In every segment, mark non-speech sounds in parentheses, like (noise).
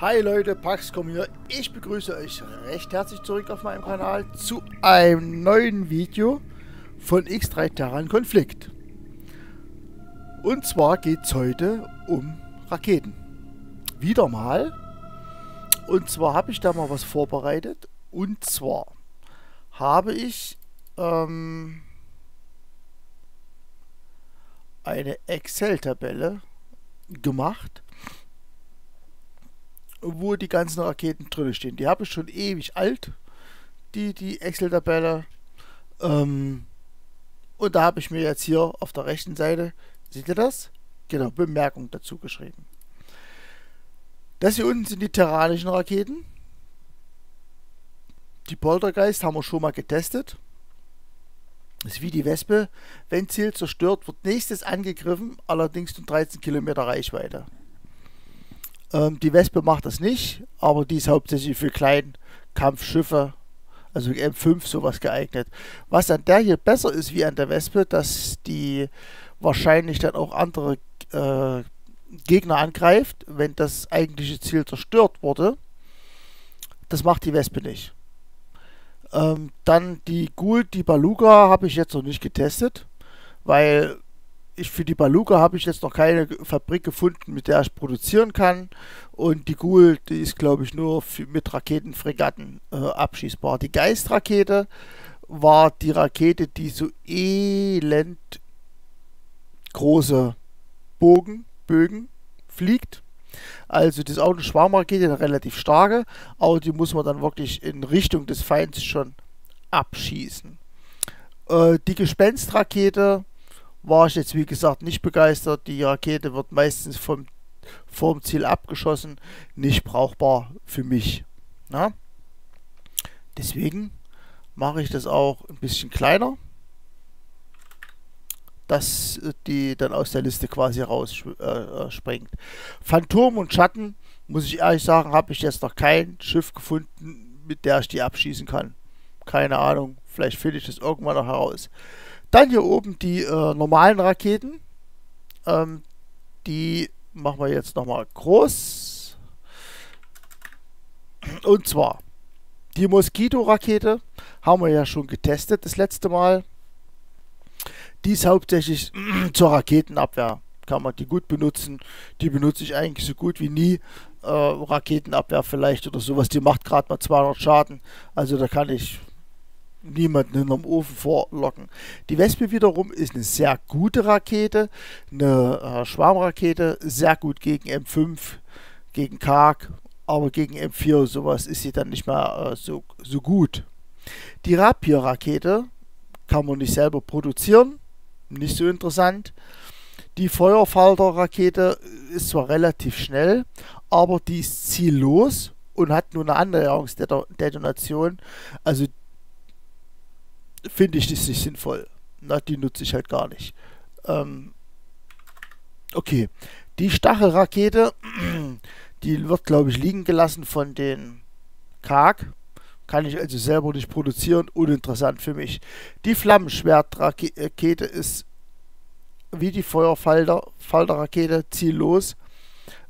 Hi Leute, Paxcom hier. Ich begrüße euch recht herzlich zurück auf meinem Kanal zu einem neuen Video von X3 Terran Konflikt. Und zwar geht es heute um Raketen. Wieder mal. Und zwar habe ich da mal was vorbereitet. Und zwar habe ich ähm, eine Excel-Tabelle gemacht wo die ganzen Raketen drin stehen. Die habe ich schon ewig alt, die, die Excel-Tabelle. Ähm, und da habe ich mir jetzt hier auf der rechten Seite, seht ihr das? Genau, Bemerkung dazu geschrieben. Das hier unten sind die terranischen Raketen. Die Poltergeist haben wir schon mal getestet. Das ist wie die Wespe. Wenn Ziel zerstört, wird nächstes angegriffen, allerdings nur 13 Kilometer Reichweite. Ähm, die Wespe macht das nicht, aber die ist hauptsächlich für Kleinkampfschiffe, also M5 sowas geeignet. Was an der hier besser ist wie an der Wespe, dass die wahrscheinlich dann auch andere äh, Gegner angreift, wenn das eigentliche Ziel zerstört wurde. Das macht die Wespe nicht. Ähm, dann die Ghoul, die Baluga habe ich jetzt noch nicht getestet, weil ich für die Baluga habe ich jetzt noch keine Fabrik gefunden, mit der ich produzieren kann. Und die Ghoul, die ist, glaube ich, nur für, mit Raketenfregatten äh, abschießbar. Die Geistrakete war die Rakete, die so elend große Bogen, Bögen fliegt. Also das ist auch eine Schwarmrakete, eine relativ starke, aber die muss man dann wirklich in Richtung des Feinds schon abschießen. Äh, die Gespenstrakete war ich jetzt wie gesagt nicht begeistert. Die Rakete wird meistens vom, vom Ziel abgeschossen. Nicht brauchbar für mich. Na? Deswegen mache ich das auch ein bisschen kleiner. Dass die dann aus der Liste quasi rausspringt. Äh, Phantom und Schatten, muss ich ehrlich sagen, habe ich jetzt noch kein Schiff gefunden, mit der ich die abschießen kann. Keine Ahnung, vielleicht finde ich das irgendwann noch heraus. Dann hier oben die äh, normalen Raketen. Ähm, die machen wir jetzt nochmal groß. Und zwar die Mosquito-Rakete haben wir ja schon getestet das letzte Mal. Die ist hauptsächlich (clears throat) zur Raketenabwehr. Kann man die gut benutzen. Die benutze ich eigentlich so gut wie nie. Äh, Raketenabwehr vielleicht oder sowas. Die macht gerade mal 200 Schaden. Also da kann ich niemanden hinterm Ofen vorlocken. Die Wespe wiederum ist eine sehr gute Rakete, eine äh, Schwarmrakete, sehr gut gegen M5, gegen Karg, aber gegen M4 sowas ist sie dann nicht mehr äh, so, so gut. Die Rapier-Rakete kann man nicht selber produzieren, nicht so interessant. Die Feuerfalter-Rakete ist zwar relativ schnell, aber die ist ziellos und hat nur eine Annäherungsdetonation. Also finde ich das nicht sinnvoll. Na, die nutze ich halt gar nicht. Ähm, okay. Die Stachelrakete, (clears throat) die wird, glaube ich, liegen gelassen von den Karg. Kann ich also selber nicht produzieren. Uninteressant für mich. Die Flammenschwertrakete ist wie die Feuerfalterrakete ziellos.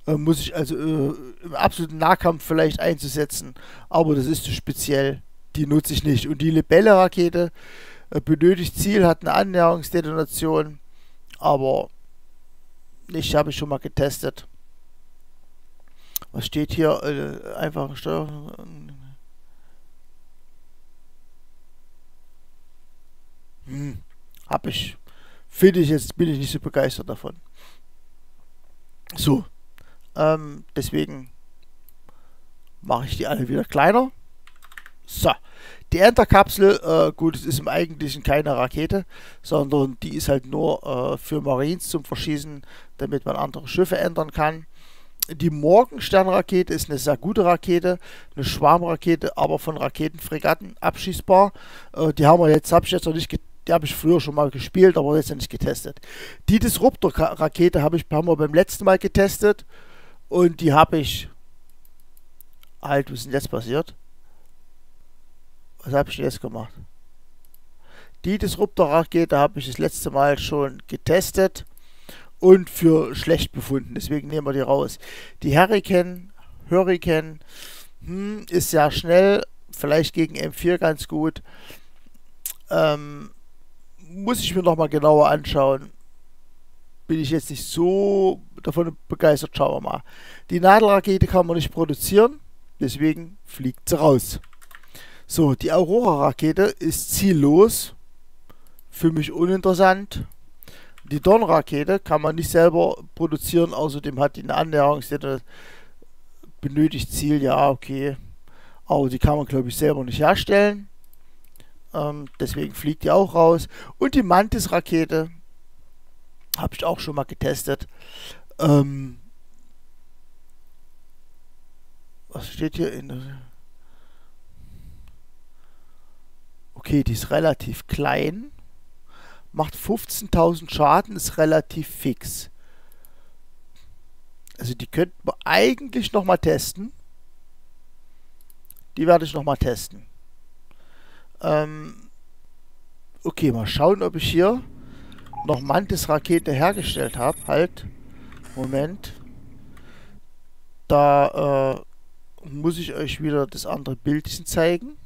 Äh, muss ich also äh, im absoluten Nahkampf vielleicht einzusetzen. Aber das ist zu speziell die nutze ich nicht. Und die Libelle-Rakete äh, benötigt Ziel, hat eine Annäherungsdetonation, aber nicht, habe ich schon mal getestet. Was steht hier? Äh, einfach Steuerung. Hm, hab ich. Finde ich jetzt, bin ich nicht so begeistert davon. So. Ähm, deswegen mache ich die alle wieder kleiner. So. Die Enter-Kapsel, äh, gut, es ist im Eigentlichen keine Rakete, sondern die ist halt nur äh, für Marines zum Verschießen, damit man andere Schiffe ändern kann. Die Morgenstern-Rakete ist eine sehr gute Rakete, eine Schwarmrakete, aber von Raketenfregatten abschießbar. Äh, die haben wir jetzt, habe ich jetzt noch nicht die habe ich früher schon mal gespielt, aber jetzt noch nicht getestet. Die Disruptor-Rakete habe ich haben wir beim letzten Mal getestet und die habe ich halt, was ist denn jetzt passiert? Was habe ich jetzt gemacht? Die Disruptor-Rakete habe ich das letzte Mal schon getestet und für schlecht befunden. Deswegen nehmen wir die raus. Die Hurricane, Hurricane hm, ist sehr schnell, vielleicht gegen M4 ganz gut. Ähm, muss ich mir nochmal genauer anschauen. Bin ich jetzt nicht so davon begeistert, schauen wir mal. Die Nadelrakete kann man nicht produzieren, deswegen fliegt sie raus. So, die Aurora-Rakete ist ziellos. Für mich uninteressant. Die Donnerrakete kann man nicht selber produzieren, außerdem hat die eine Annäherungsstelle benötigt Ziel, ja, okay. Aber die kann man, glaube ich, selber nicht herstellen. Ähm, deswegen fliegt die auch raus. Und die Mantis-Rakete habe ich auch schon mal getestet. Ähm, was steht hier in Okay, die ist relativ klein. Macht 15.000 Schaden, ist relativ fix. Also die könnten wir eigentlich nochmal testen. Die werde ich nochmal testen. Ähm, okay, mal schauen, ob ich hier noch Mantis-Rakete hergestellt habe. Halt. Moment. Da äh, muss ich euch wieder das andere Bildchen zeigen.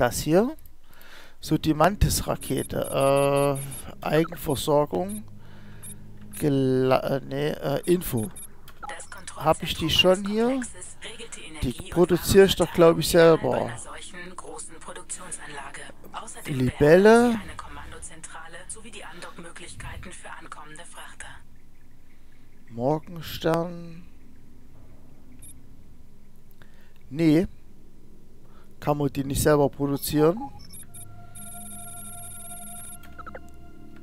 Das hier. So, die Mantis-Rakete. Äh, Eigenversorgung. Gela äh, nee, äh, Info. Habe ich die schon hier? Die produziere ich doch, glaube ich, selber. Libelle. Morgenstern. Nee. Kann man die nicht selber produzieren?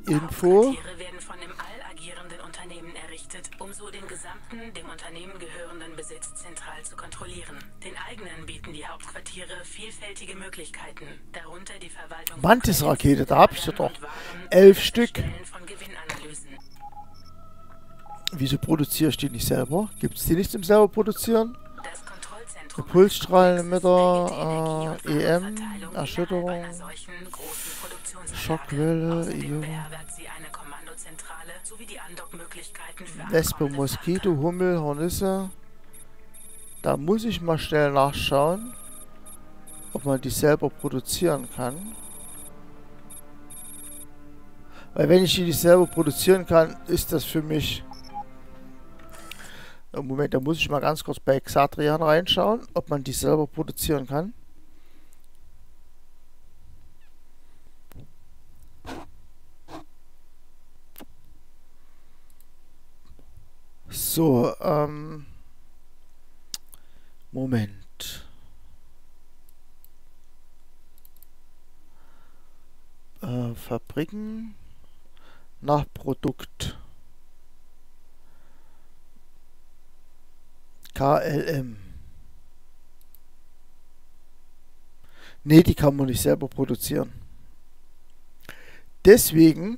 Info. werden von dem all agierenden Unternehmen errichtet, um so den gesamten, dem Unternehmen gehörenden Besitz zentral zu kontrollieren. Den eigenen bieten die Hauptquartiere vielfältige Möglichkeiten, darunter die Verwaltung Mantis-Rakete, da hab ich sie doch. Elf Stück. Wieso produziere ich die nicht selber? Gibt es die nicht zum selber produzieren? Impulsstrahlenemitter, äh, EM, Erschütterung, Schockwelle, Io. Wespe, Moskito, Hummel, Hornisse. Da muss ich mal schnell nachschauen, ob man die selber produzieren kann. Weil wenn ich die selber produzieren kann, ist das für mich Moment, da muss ich mal ganz kurz bei Xatrian reinschauen, ob man die selber produzieren kann. So, ähm... Moment. Äh, Fabriken nach Produkt. KLM. Ne, die kann man nicht selber produzieren. Deswegen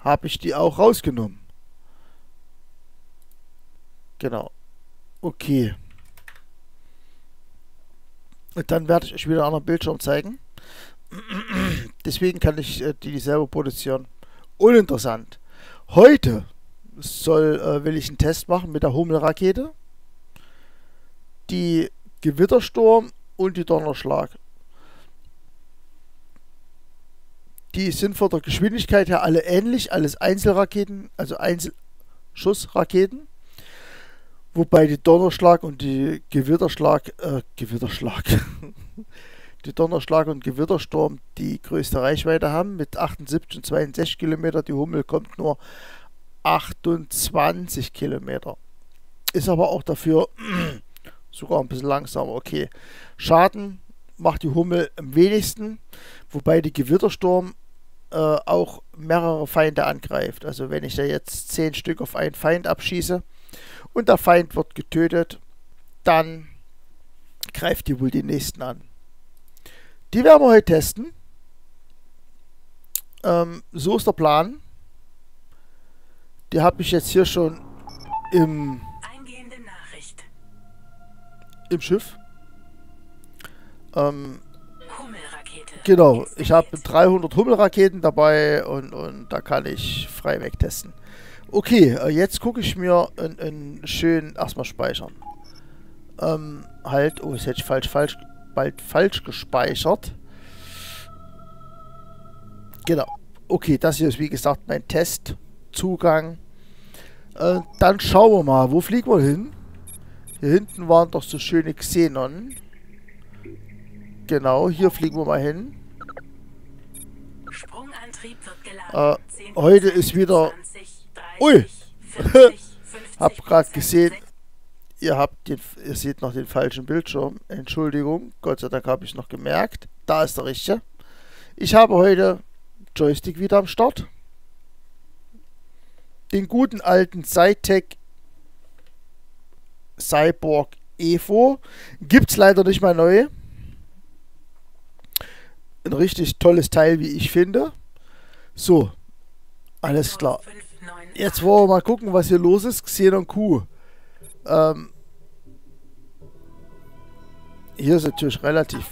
habe ich die auch rausgenommen. Genau. Okay. Und dann werde ich euch wieder einen anderen Bildschirm zeigen. (clears throat) Deswegen kann ich äh, die selber produzieren. Uninteressant. Heute soll, äh, will ich einen Test machen mit der Hummelrakete, die Gewittersturm und die Donnerschlag. Die sind von der Geschwindigkeit her alle ähnlich, alles Einzelraketen, also Einzelschussraketen. Wobei die Donnerschlag und die Gewitterschlag, äh, Gewitterschlag, (laughs) die Donnerschlag und Gewittersturm die größte Reichweite haben mit 78 und 62 Kilometer. Die Hummel kommt nur 28 Kilometer. Ist aber auch dafür (clears throat) sogar ein bisschen langsamer. Okay. Schaden macht die Hummel am wenigsten, wobei die Gewittersturm äh, auch mehrere Feinde angreift. Also wenn ich da jetzt 10 Stück auf einen Feind abschieße und der Feind wird getötet, dann greift die wohl die nächsten an. Die werden wir heute testen. Ähm, so ist der Plan. Die habe ich jetzt hier schon im, im Schiff. Ähm, genau, ich habe 300 Hummelraketen dabei und, und da kann ich frei wegtesten. Okay, äh, jetzt gucke ich mir einen schönen erstmal speichern. Ähm, halt, oh, jetzt hätte ich falsch, falsch, bald falsch gespeichert. Genau. Okay, das hier ist wie gesagt mein Testzugang. Äh, dann schauen wir mal, wo fliegen wir hin? Hier hinten waren doch so schöne Xenon. Genau, hier fliegen wir mal hin. Äh, heute ist wieder... Ui! (laughs) hab gerade gesehen, ihr habt den, ihr seht noch den falschen Bildschirm. Entschuldigung, Gott sei Dank habe ich es noch gemerkt. Da ist der richtige. Ich habe heute Joystick wieder am Start. Den guten alten Cytec Cyborg Evo. Gibt es leider nicht mal neu. Ein richtig tolles Teil, wie ich finde. So, alles klar. Jetzt wollen wir mal gucken, was hier los ist. Xenon Q. Ähm, hier ist natürlich relativ...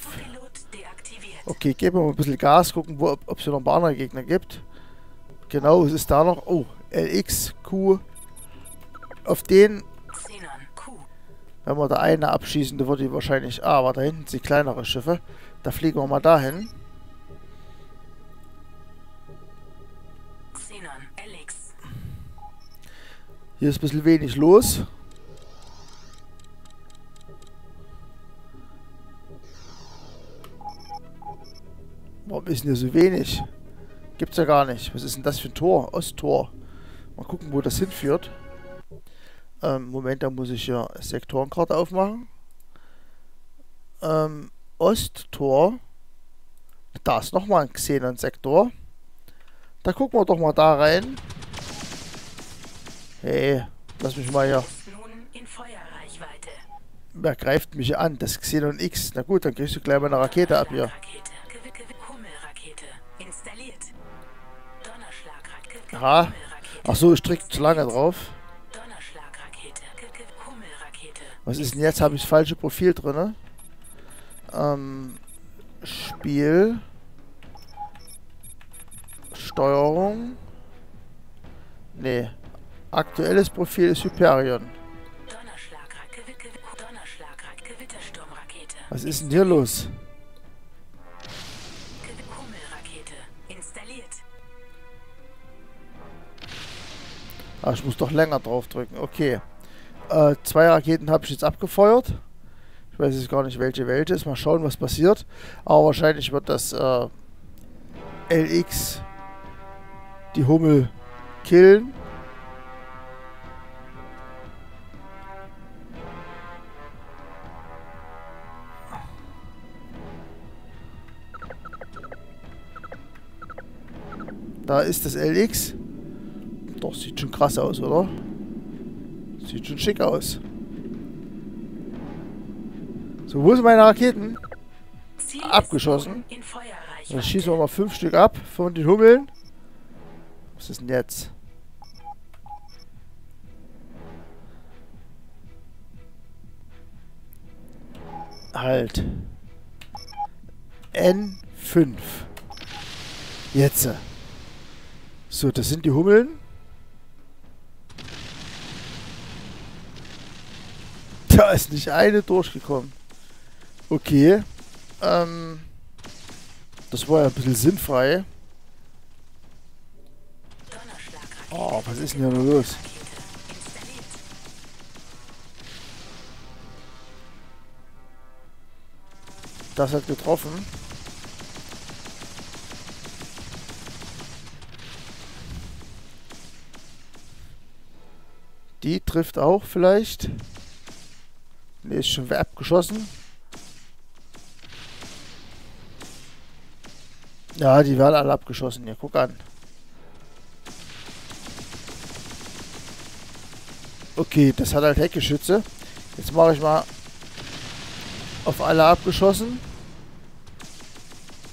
Okay, geben wir mal ein bisschen Gas, gucken, wo, ob es hier noch ein paar andere Gegner gibt. Genau, es ist da noch... Oh, LX, Q. Auf den... Wenn wir da eine abschießen, dann wird die wahrscheinlich... Ah, aber da hinten sind kleinere Schiffe. Da fliegen wir mal dahin. Hier ist ein bisschen wenig los. Warum ist denn hier so wenig? Gibt's ja gar nicht. Was ist denn das für ein Tor? Osttor. Mal gucken, wo das hinführt. Ähm, Moment, da muss ich ja Sektorenkarte aufmachen. Ähm, Osttor. Da ist nochmal ein Xenon-Sektor. Da gucken wir doch mal da rein. Hey, lass mich mal hier. Wer greift mich an? Das Xenon X. Na gut, dann kriegst du gleich mal eine Rakete ab hier. Aha. Ach so, ich drück zu lange drauf. Was ist denn jetzt? Habe ich das falsche Profil drin? Ähm, Spiel. Steuerung. Nee. Aktuelles Profil ist Hyperion. Was ist denn hier los? Ah, ich muss doch länger drauf drücken. Okay. Äh, zwei Raketen habe ich jetzt abgefeuert. Ich weiß jetzt gar nicht, welche Welt ist. Mal schauen, was passiert. Aber wahrscheinlich wird das äh, LX die Hummel killen. Da ist das LX. Doch, sieht schon krass aus, oder? Sieht schon schick aus. So, wo sind meine Raketen? Abgeschossen. Dann schießen wir mal fünf Stück ab von den Hummeln. Was ist denn jetzt? Halt. N5. Jetzt. So, das sind die Hummeln. (laughs) Da ist nicht eine durchgekommen. Okay. Ähm, das war ja ein bisschen sinnfrei. Oh, was ist denn hier nur los? Das hat getroffen. Die trifft auch vielleicht. Ne, ist schon abgeschossen. Ja, die werden alle abgeschossen. Hier, guck an. Okay, das hat halt Heckgeschütze. Jetzt mache ich mal auf alle abgeschossen.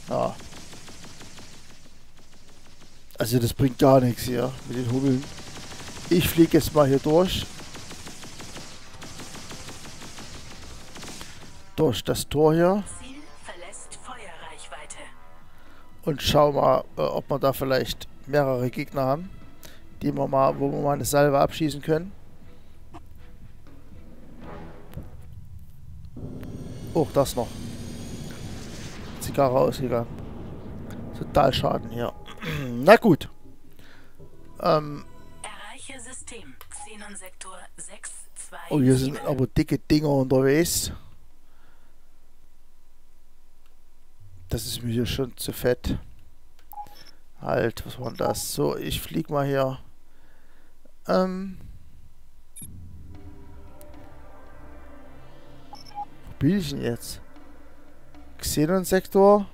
Ja. Also das bringt gar nichts hier mit den Hubbeln. Ich fliege jetzt mal hier durch. Durch das Tor hier. Und schau mal, äh, ob wir da vielleicht mehrere Gegner haben. die wir mal, wo wir mal eine Salve abschießen können. Oh, das noch. Zigarre ausgegangen. Total Schaden hier. (clears throat) Na gut. Ähm. Erreiche System. Xenon-Sektor 6, 2, Oh, hier sind aber dicke Dinger unterwegs. Das ist mir hier schon zu fett. Halt, was war denn das? So, ich flieg mal hier. Ähm. Wo bin ich denn jetzt? Xenon-Sektor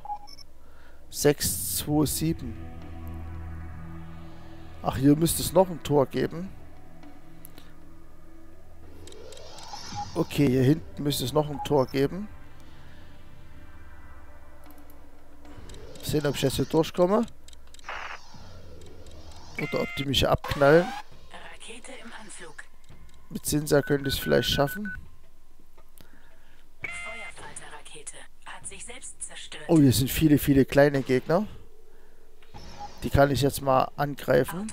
627. Ach, hier müsste es noch ein Tor geben. Okay, hier hinten müsste es noch ein Tor geben. Sehen, ob ich jetzt hier durchkomme. Oder ob die mich abknallen. Mit Sinsa könnte ich es vielleicht schaffen. Oh, hier sind viele, viele kleine Gegner. Die kann ich jetzt mal angreifen.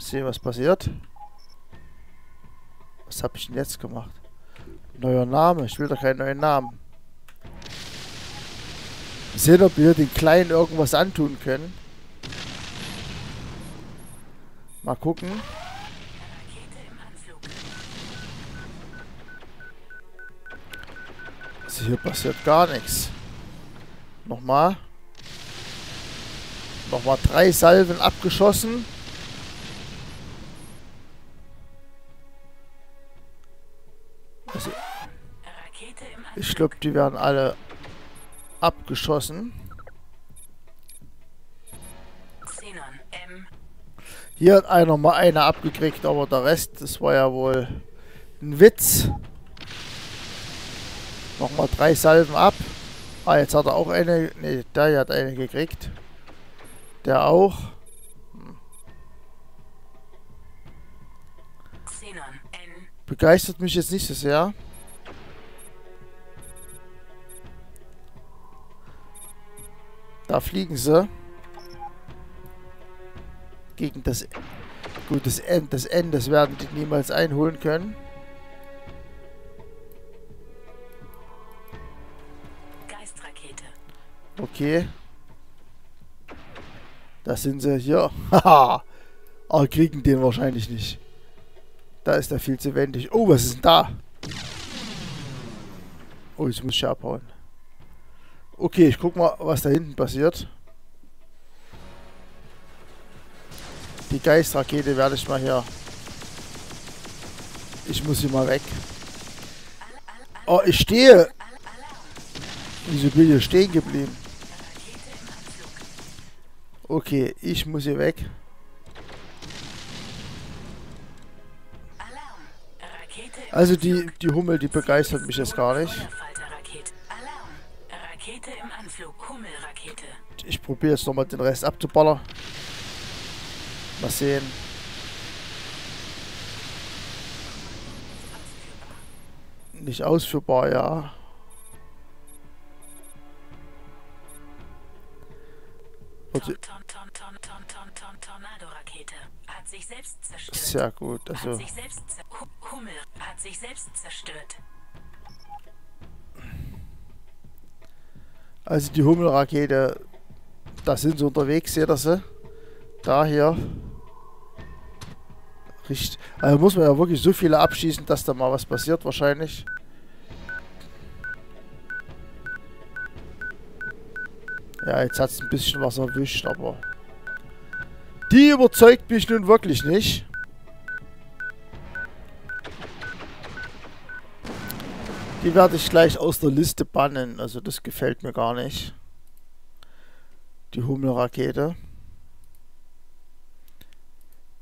Sehen, was passiert. Was habe ich denn jetzt gemacht? Neuer Name. Ich will doch keinen neuen Namen. Sehen, ob wir den Kleinen irgendwas antun können. Mal gucken. Also hier passiert gar nichts. Nochmal. Nochmal drei Salven abgeschossen. Also, ich glaube, die werden alle abgeschossen. Hier hat einer mal eine abgekriegt, aber der Rest, das war ja wohl ein Witz. Nochmal drei Salven ab. Ah, jetzt hat er auch eine. Ne, der hat eine gekriegt. Der auch. Begeistert mich jetzt nicht so sehr. Da fliegen sie. Gegen das... Gut, das End, das End, das werden die niemals einholen können. Okay. Da sind sie hier. Haha. (laughs) Aber kriegen den wahrscheinlich nicht. Da ist er viel zu wendig. Oh, was ist denn da? Oh, jetzt muss ich abhauen. Okay, ich guck mal, was da hinten passiert. Die Geistrakete werde ich mal hier... Ich muss hier mal weg. Oh, ich stehe. Wieso bin ich hier stehen geblieben? Okay, ich muss hier weg. Also die, die Hummel, die begeistert mich jetzt gar nicht. Ich probiere jetzt nochmal den Rest abzuballern. Mal sehen. Nicht ausführbar, ja. Warte. Sehr gut, also. Hummel hat sich selbst zerstört. Also die Hummelrakete, da sind sie unterwegs, seht ihr sie? Da hier. Richtig. Also muss man ja wirklich so viele abschießen, dass da mal was passiert wahrscheinlich. Ja, jetzt hat es ein bisschen was erwischt, aber... Die überzeugt mich nun wirklich nicht. Die werde ich gleich aus der Liste bannen. Also das gefällt mir gar nicht. Die Hummelrakete.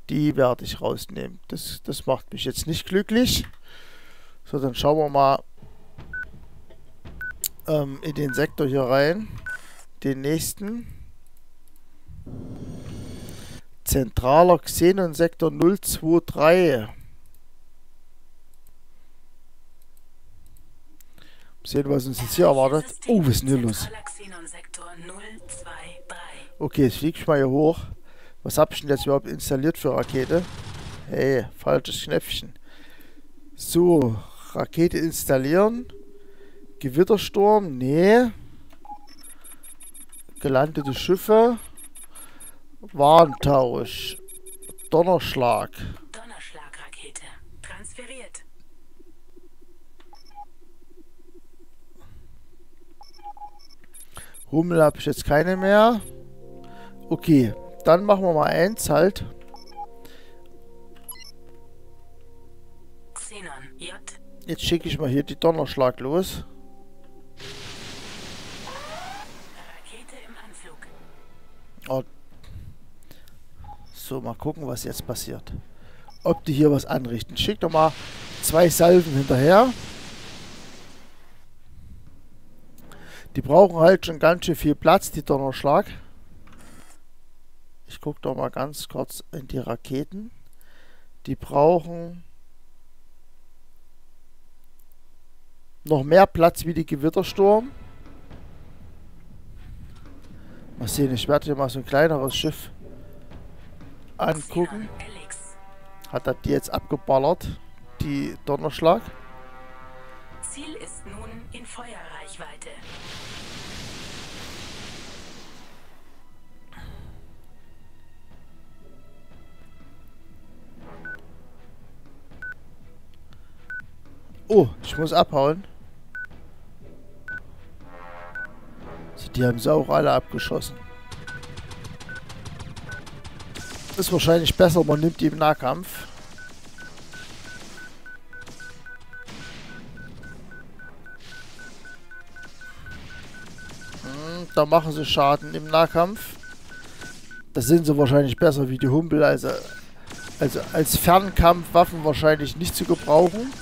Die werde ich rausnehmen. Das, das macht mich jetzt nicht glücklich. So, dann schauen wir mal ähm, in den Sektor hier rein. Den nächsten. Zentraler Xenon-Sektor 023. Sehen, was uns jetzt hier erwartet. Oh, was ist denn hier los? Okay, jetzt fliege ich mal hier hoch. Was hab ich denn jetzt überhaupt installiert für Rakete? Hey, falsches Knöpfchen. So, Rakete installieren. Gewittersturm, nee. Gelandete Schiffe. Warntausch. Donnerschlag. Donnerschlagrakete. Transferiert. Hummel habe ich jetzt keine mehr. Okay, dann machen wir mal eins halt. Jetzt schicke ich mal hier die Donnerschlag los. Oh. So, mal gucken, was jetzt passiert. Ob die hier was anrichten. Schick doch mal zwei Salven hinterher. Die brauchen halt schon ganz schön viel Platz, die Donnerschlag. Ich gucke doch mal ganz kurz in die Raketen. Die brauchen noch mehr Platz wie die Gewittersturm. Mal sehen, ich werde hier mal so ein kleineres Schiff angucken. Hat er die jetzt abgeballert, die Donnerschlag? Ziel ist nun in Feuerreichweite. Oh, ich muss abhauen. So, die haben sie auch alle abgeschossen. Ist wahrscheinlich besser, man nimmt die im Nahkampf. Hm, da machen sie Schaden im Nahkampf. Das sind sie wahrscheinlich besser wie die Humpel, also, also als Fernkampfwaffen wahrscheinlich nicht zu gebrauchen.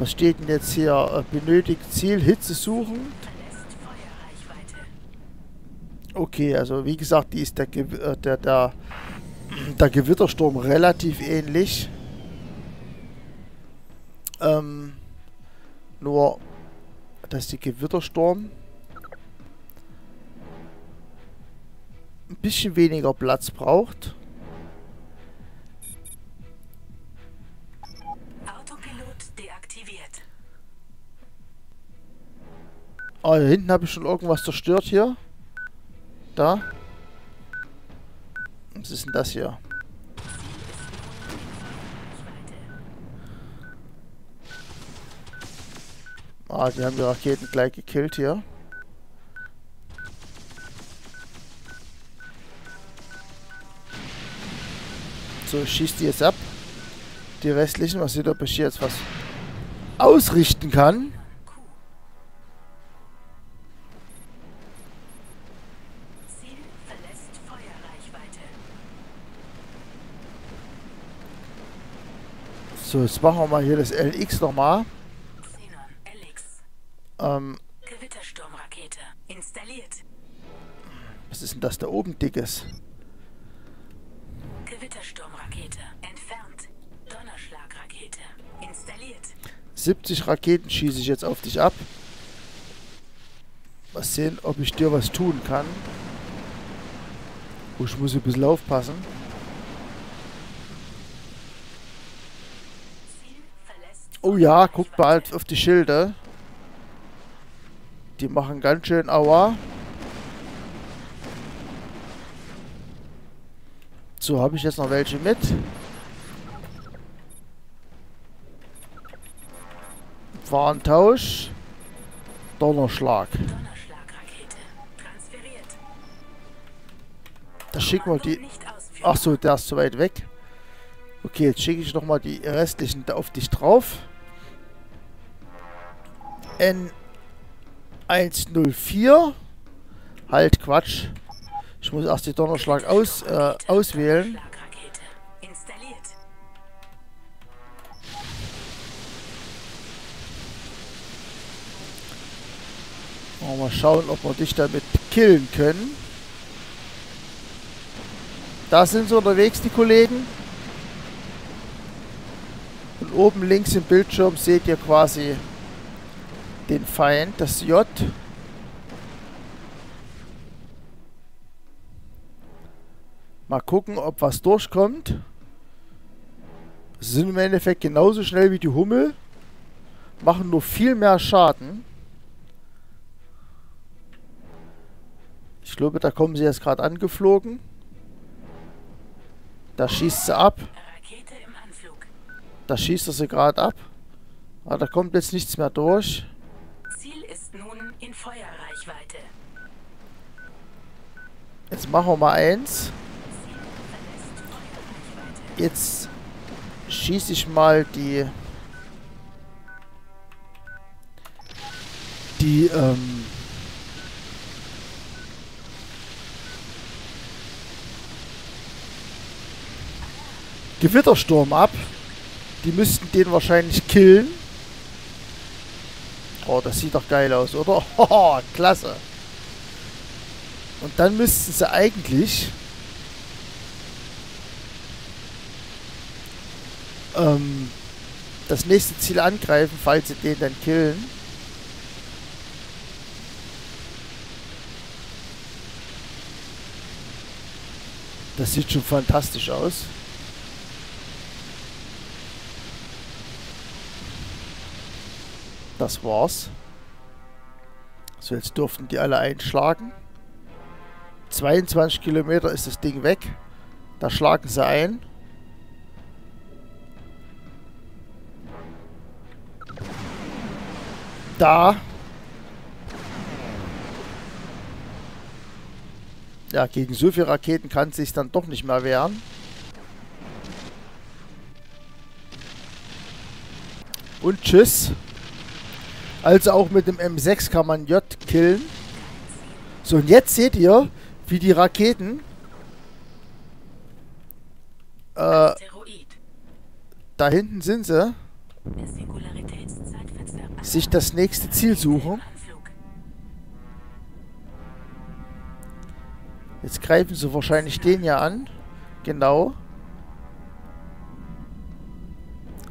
Was steht denn jetzt hier? Äh, Benötigt Ziel, Hitze suchen. Okay, also wie gesagt, die ist der, Gew äh, der, der, der Gewittersturm relativ ähnlich. Ähm, nur, dass die Gewittersturm ein bisschen weniger Platz braucht. Ah, hier hinten habe ich schon irgendwas zerstört hier. Da. Was ist denn das hier? Ah, die haben die Raketen gleich gekillt hier. So, ich schieße die jetzt ab. Die restlichen, mal sehen, ob ich hier jetzt was ausrichten kann. So, jetzt machen wir mal hier das LX nochmal. Ähm, Gewittersturmrakete. Installiert. was ist denn das da oben dickes? Gewittersturmrakete. Entfernt. Donnerschlagrakete. Installiert. 70 Raketen schieße ich jetzt auf dich ab. Mal sehen, ob ich dir was tun kann. Oh, ich muss ein bisschen aufpassen. Ziel verlässt Oh ja, guckt mal halt auf die Schilde. Die machen ganz schön Aua. So, habe ich jetzt noch welche mit? Warentausch. Donnerschlag. Da schicken wir die... Kommando nicht ausführbar. Ach so, der ist zu weit weg. Okay, jetzt schicke ich nochmal die restlichen da auf dich drauf. N104. Halt, Quatsch. Ich muss erst die Donnerschlag aus, äh, auswählen. Mal schauen, ob wir dich damit killen können. Da sind sie unterwegs, die Kollegen. Und oben links im Bildschirm seht ihr quasi den Feind, das J. Mal gucken, ob was durchkommt. Sind im Endeffekt genauso schnell wie die Hummel. Machen nur viel mehr Schaden. Ich glaube, da kommen sie jetzt gerade angeflogen. Da schießt sie ab. Da schießt er sie gerade ab. Aber da kommt jetzt nichts mehr durch. In Feuerreichweite. Jetzt machen wir mal eins. Jetzt schieße ich mal die... Die, ähm... Gewittersturm ab. Die müssten den wahrscheinlich killen. Oh, das sieht doch geil aus, oder? (laughs) Hoho, klasse. Und dann müssten sie eigentlich ähm, das nächste Ziel angreifen, falls sie den dann killen. Das sieht schon fantastisch aus. Das war's. So, jetzt durften die alle einschlagen. 22 Kilometer ist das Ding weg. Da schlagen sie ein. Da. Ja, gegen so viele Raketen kann es sich dann doch nicht mehr wehren. Und tschüss. Also auch mit dem M6 kann man J killen. So, und jetzt seht ihr, wie die Raketen äh, da hinten sind sie, sich das nächste Ziel suchen. Jetzt greifen sie wahrscheinlich den ja an. Genau.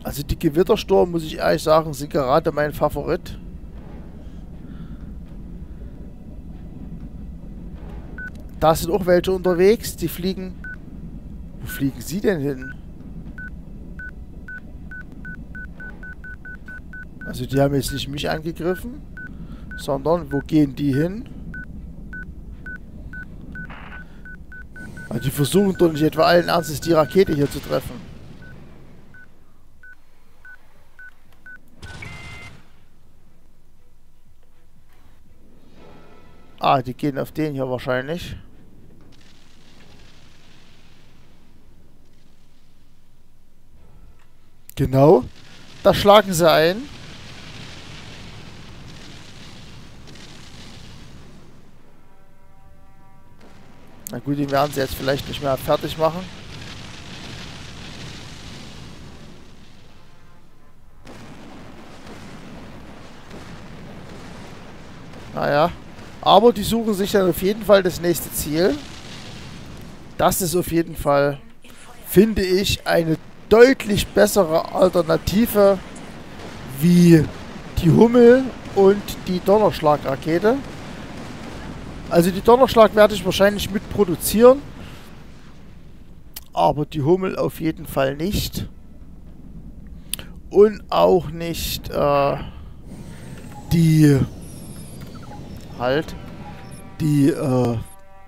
Also die Gewittersturm, muss ich ehrlich sagen, sind gerade mein Favorit. Da sind auch welche unterwegs, die fliegen... Wo fliegen sie denn hin? Also die haben jetzt nicht mich angegriffen, sondern wo gehen die hin? Also die versuchen doch nicht etwa allen Ernstes die Rakete hier zu treffen. Ah, die gehen auf den hier wahrscheinlich. Genau. Da schlagen sie ein. Na gut, die werden sie jetzt vielleicht nicht mehr fertig machen. Naja. Aber die suchen sich dann auf jeden Fall das nächste Ziel. Das ist auf jeden Fall, finde ich, eine deutlich bessere Alternative wie die Hummel und die Donnerschlagrakete. Also die Donnerschlag werde ich wahrscheinlich mitproduzieren. Aber die Hummel auf jeden Fall nicht. Und auch nicht äh, die halt die äh,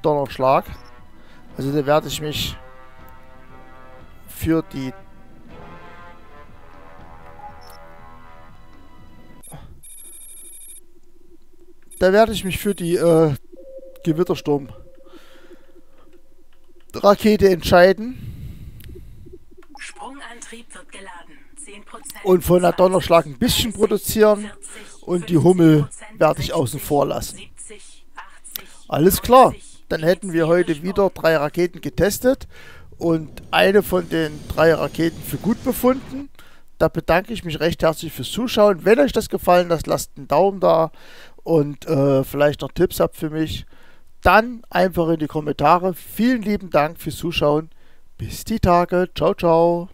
Donnerschlag. Also da werde ich mich für die da werde ich mich für die äh, Gewittersturm Rakete entscheiden Sprungantrieb wird geladen. 10%. und von der Donnerschlag ein bisschen 30, produzieren 40, und die Hummel 50%, werde ich außen 60, vor lassen. 70, 80, Alles klar. 90. Dann hätten wir heute wieder drei Raketen getestet und eine von den drei Raketen für gut befunden. Da bedanke ich mich recht herzlich fürs Zuschauen. Wenn euch das gefallen hat, lasst einen Daumen da und äh, vielleicht noch Tipps habt für mich. Dann einfach in die Kommentare. Vielen lieben Dank fürs Zuschauen. Bis die Tage. Ciao, ciao.